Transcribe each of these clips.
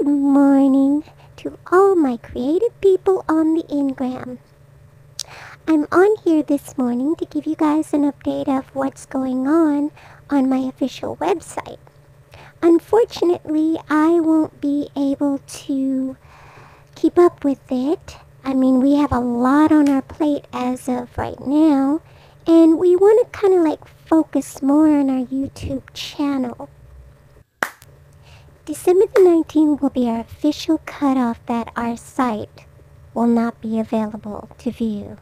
Good morning to all my creative people on the Ingram. I'm on here this morning to give you guys an update of what's going on on my official website. Unfortunately, I won't be able to keep up with it. I mean, we have a lot on our plate as of right now, and we want to kind of like focus more on our YouTube channel. December the 19th will be our official cutoff that our site will not be available to view.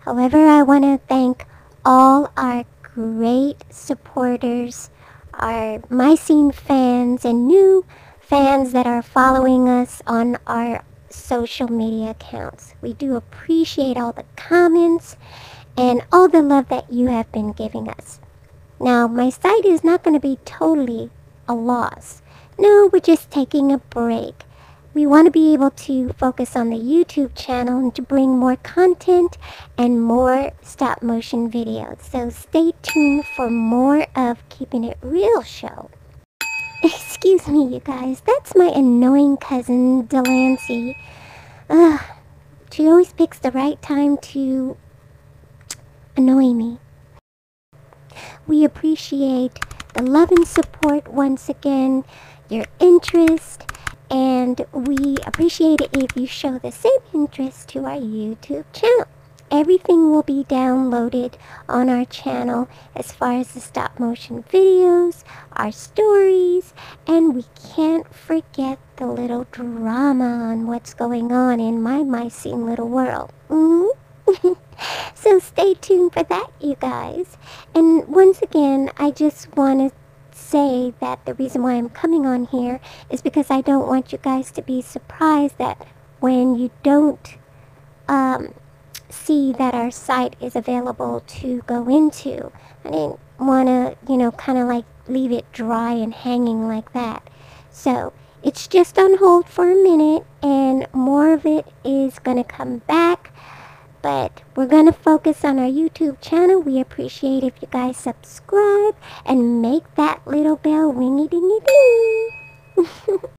However, I want to thank all our great supporters, our MyScene fans, and new fans that are following us on our social media accounts. We do appreciate all the comments and all the love that you have been giving us. Now, my site is not going to be totally a loss. No, we're just taking a break. We want to be able to focus on the YouTube channel and to bring more content and more stop motion videos. So stay tuned for more of Keeping It Real show. Excuse me, you guys. That's my annoying cousin, Delancey. Ugh. She always picks the right time to annoy me. We appreciate the love and support once again your interest and we appreciate it if you show the same interest to our YouTube channel. Everything will be downloaded on our channel as far as the stop motion videos, our stories, and we can't forget the little drama on what's going on in my MyScene little world. Mm -hmm. so stay tuned for that, you guys. And once again, I just want to say that the reason why I'm coming on here is because I don't want you guys to be surprised that when you don't um, see that our site is available to go into. I didn't want to, you know, kind of like leave it dry and hanging like that. So it's just on hold for a minute and more of it is going to come back. But we're going to focus on our YouTube channel. We appreciate if you guys subscribe and make that little bell ringy dingy ding.